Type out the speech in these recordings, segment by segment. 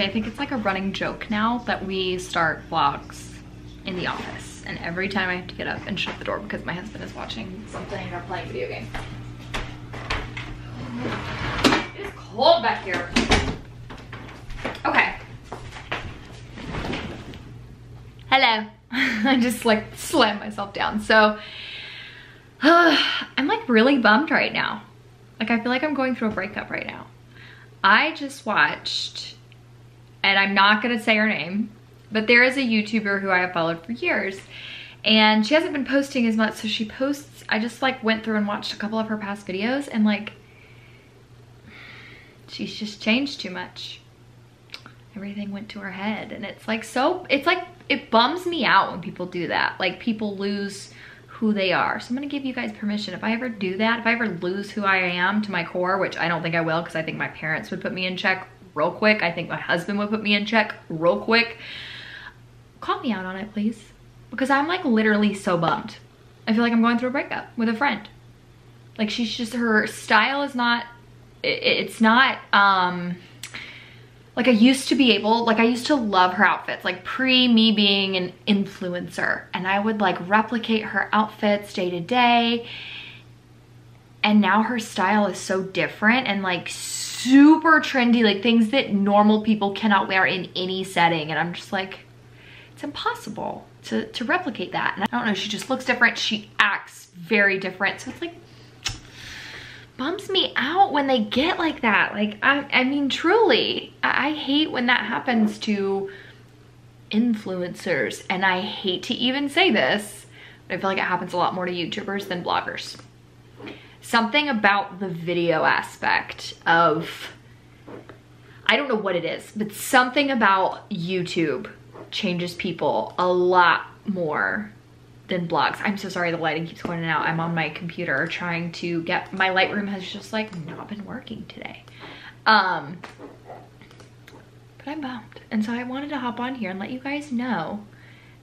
Okay, I think it's like a running joke now that we start vlogs in the office. And every time I have to get up and shut the door because my husband is watching something or playing video games. It is cold back here. Okay. Hello. I just like slammed myself down. So I'm like really bummed right now. Like I feel like I'm going through a breakup right now. I just watched, and I'm not gonna say her name, but there is a YouTuber who I have followed for years and she hasn't been posting as much so she posts I just like went through and watched a couple of her past videos and like she's just changed too much. Everything went to her head and it's like so it's like it bums me out when people do that. Like people lose who they are. So i'm gonna give you guys permission. If i ever do that if i ever lose who i am to my core which i don't think i will because i think my parents would put me in check real quick. I think my husband would put me in check real quick. Call me out on it please. Because i'm like literally so bummed. I feel like i'm going through a breakup with a friend. Like she's just her style is not it, it's not um like I used to be able, like I used to love her outfits, like pre me being an influencer. And I would like replicate her outfits day to day. And now her style is so different and like super trendy, like things that normal people cannot wear in any setting. And I'm just like, it's impossible to, to replicate that. And I don't know, she just looks different. She acts very different. So it's like, bums me out when they get like that. Like, I, I mean, truly, I, I hate when that happens to influencers. And I hate to even say this, but I feel like it happens a lot more to YouTubers than bloggers. Something about the video aspect of, I don't know what it is, but something about YouTube changes people a lot more than blogs. I'm so sorry the lighting keeps going out. I'm on my computer trying to get, my Lightroom has just like not been working today. Um, but I'm bummed. And so I wanted to hop on here and let you guys know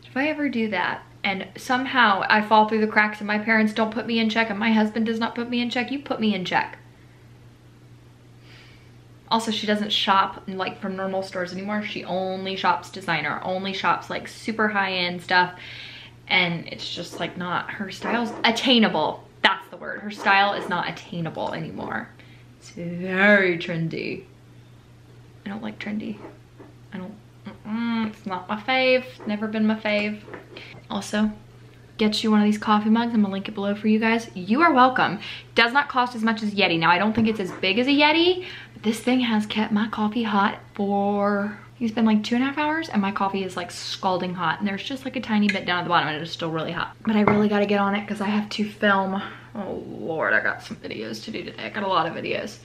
if I ever do that and somehow I fall through the cracks and my parents don't put me in check and my husband does not put me in check, you put me in check. Also, she doesn't shop like from normal stores anymore. She only shops designer, only shops like super high-end stuff and it's just like not her style's attainable. That's the word. Her style is not attainable anymore. It's very trendy. I don't like trendy. I don't mm it's not my fave never been my fave also get you one of these coffee mugs i'm gonna link it below for you guys you are welcome does not cost as much as yeti now i don't think it's as big as a yeti but this thing has kept my coffee hot for it's been like two and a half hours and my coffee is like scalding hot and there's just like a tiny bit down at the bottom and it's still really hot. But I really got to get on it because I have to film. Oh Lord, I got some videos to do today. I got a lot of videos.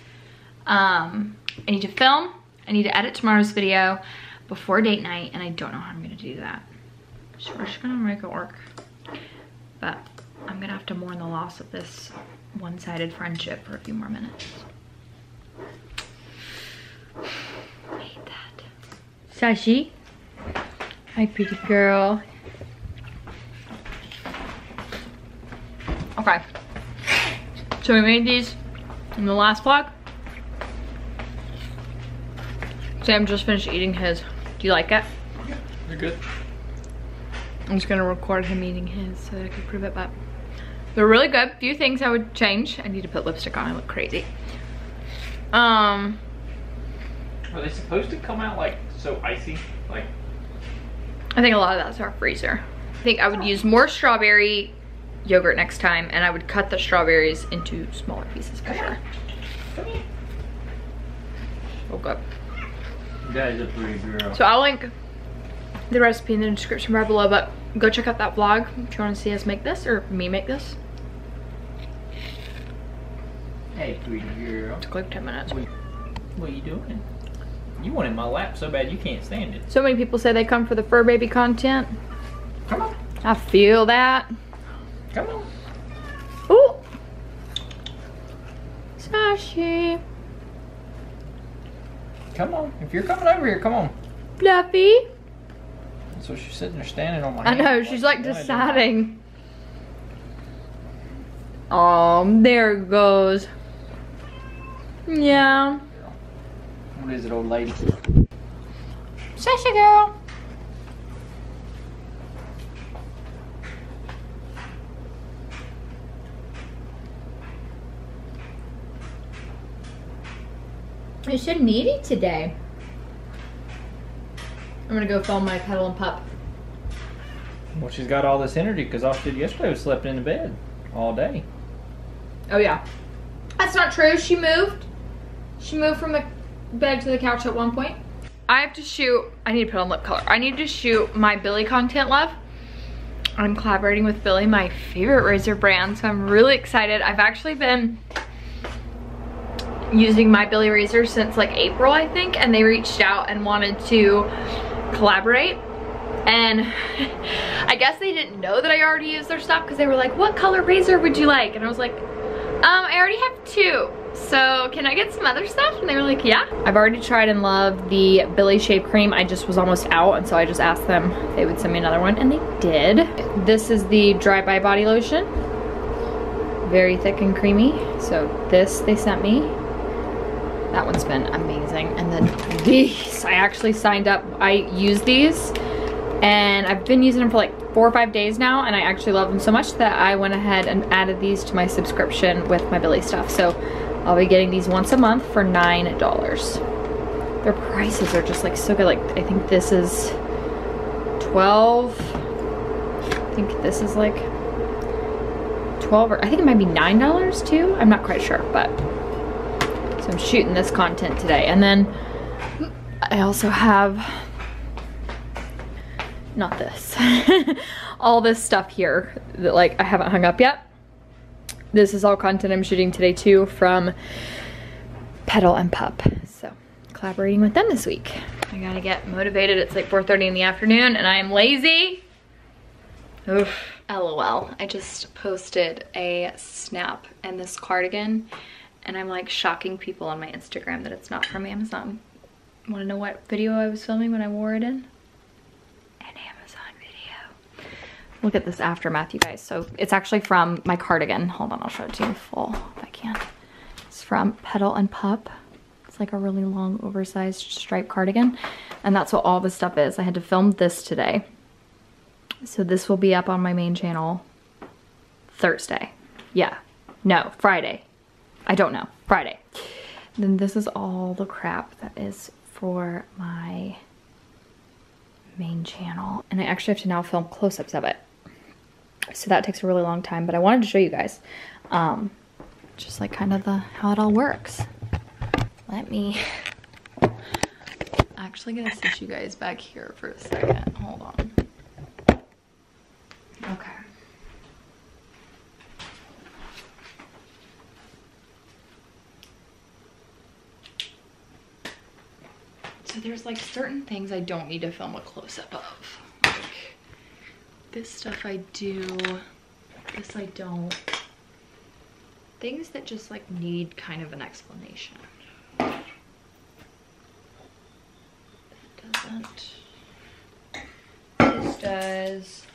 Um, I need to film. I need to edit tomorrow's video before date night and I don't know how I'm going to do that. So we're just to make it work. But I'm going to have to mourn the loss of this one-sided friendship for a few more minutes. Eat that. Sashi. Hi, pretty girl. Okay. So we made these in the last vlog. Sam just finished eating his. Do you like it? Yeah, they're good. I'm just gonna record him eating his so that I can prove it, but they're really good. Few things I would change. I need to put lipstick on, I look crazy. Um. Are they supposed to come out like so icy? Like I think a lot of that's our freezer. I think I would use more strawberry yogurt next time and I would cut the strawberries into smaller pieces for sure. Woke up. That is a pretty girl. So I'll link the recipe in the description bar below, but go check out that vlog if you want to see us make this or me make this. Hey, pretty girl. Took like 10 minutes. What, what are you doing? You want in my lap so bad you can't stand it. So many people say they come for the fur baby content. Come on. I feel that. Come on. Ooh. Sashi. Come on. If you're coming over here, come on. Fluffy. So she's sitting there standing on my I know, she's like deciding. Oh, there it goes. Yeah. What is it, old lady? Sasha girl. It's so needy today. I'm gonna go film my Petal and Pup. Well, she's got all this energy because all she did yesterday was slept in the bed all day. Oh yeah. That's not true. She moved. She moved from the bed to the couch at one point. I have to shoot, I need to put on lip color. I need to shoot my Billie content love. I'm collaborating with Billie, my favorite razor brand, so I'm really excited. I've actually been using my Billie razor since like April, I think, and they reached out and wanted to collaborate. And I guess they didn't know that I already used their stuff because they were like, what color razor would you like? And I was like, um, I already have two. So can I get some other stuff? And they were like, yeah. I've already tried and loved the Billie Shave Cream. I just was almost out. And so I just asked them they would send me another one and they did. This is the Dry By Body Lotion. Very thick and creamy. So this they sent me. That one's been amazing. And then these, I actually signed up. I use these and I've been using them for like four or five days now and I actually love them so much that I went ahead and added these to my subscription with my Billie stuff. So I'll be getting these once a month for $9. Their prices are just like so good. Like I think this is 12. I think this is like 12 or I think it might be $9 too. I'm not quite sure, but I'm shooting this content today. And then I also have not this. all this stuff here that like I haven't hung up yet. This is all content I'm shooting today too from Petal and Pup. So collaborating with them this week. I gotta get motivated. It's like 4.30 in the afternoon and I am lazy. Oof. LOL. I just posted a snap and this cardigan and I'm like shocking people on my Instagram that it's not from Amazon. Wanna know what video I was filming when I wore it in? An Amazon video. Look at this aftermath, you guys. So it's actually from my cardigan. Hold on, I'll show it to you full if I can. It's from Petal and Pup. It's like a really long, oversized striped cardigan. And that's what all this stuff is. I had to film this today. So this will be up on my main channel Thursday. Yeah. No, Friday. I don't know. Friday. Then this is all the crap that is for my main channel. And I actually have to now film close-ups of it. So that takes a really long time, but I wanted to show you guys um, just like kind of the how it all works. Let me actually gonna sit you guys back here for a second. Hold on. Okay. So there's like certain things I don't need to film a close-up of. Like this stuff I do, this I don't. Things that just like need kind of an explanation. That doesn't. This does.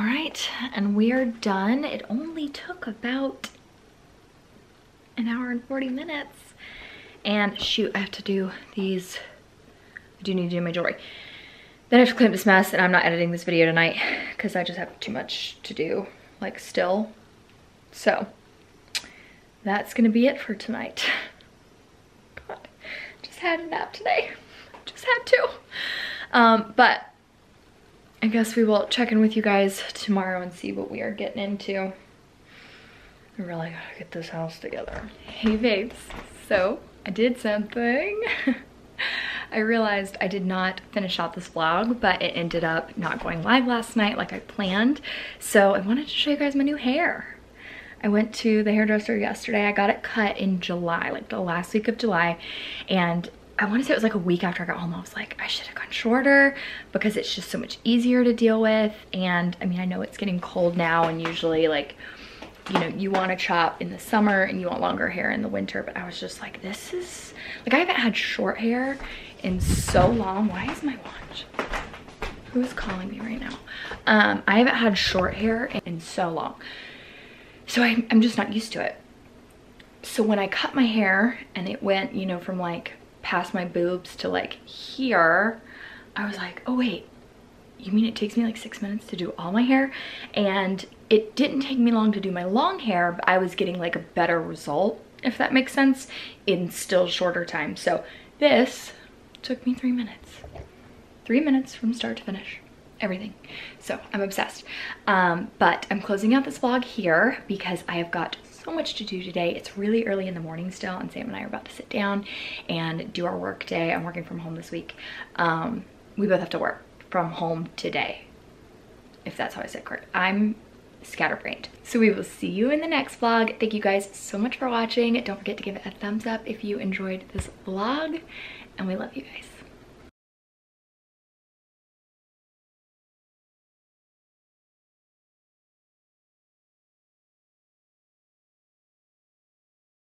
All right, and we are done. It only took about an hour and 40 minutes. And shoot, I have to do these. I do need to do my jewelry. Then I have to clean up this mess and I'm not editing this video tonight because I just have too much to do, like still. So that's gonna be it for tonight. God, just had a nap today. Just had to. Um, but I guess we will check in with you guys tomorrow and see what we are getting into. I really gotta get this house together. Hey babes, so I did something. I realized I did not finish out this vlog, but it ended up not going live last night like I planned. So I wanted to show you guys my new hair. I went to the hairdresser yesterday. I got it cut in July, like the last week of July. And I want to say it was like a week after I got home. I was like, I should have gone shorter because it's just so much easier to deal with. And I mean, I know it's getting cold now and usually like, you know, you want to chop in the summer and you want longer hair in the winter. But I was just like, this is, like I haven't had short hair in so long. Why is my watch? Who's calling me right now? Um, I haven't had short hair in so long. So I, I'm just not used to it. So when I cut my hair and it went, you know, from like past my boobs to like here, I was like, oh wait, you mean it takes me like six minutes to do all my hair? And it didn't take me long to do my long hair, but I was getting like a better result, if that makes sense, in still shorter time. So this took me three minutes. Three minutes from start to finish everything. So I'm obsessed. Um, but I'm closing out this vlog here because I have got so much to do today. It's really early in the morning still and Sam and I are about to sit down and do our work day. I'm working from home this week. Um, we both have to work from home today, if that's how I said correct. I'm scatterbrained. So we will see you in the next vlog. Thank you guys so much for watching. Don't forget to give it a thumbs up if you enjoyed this vlog and we love you guys.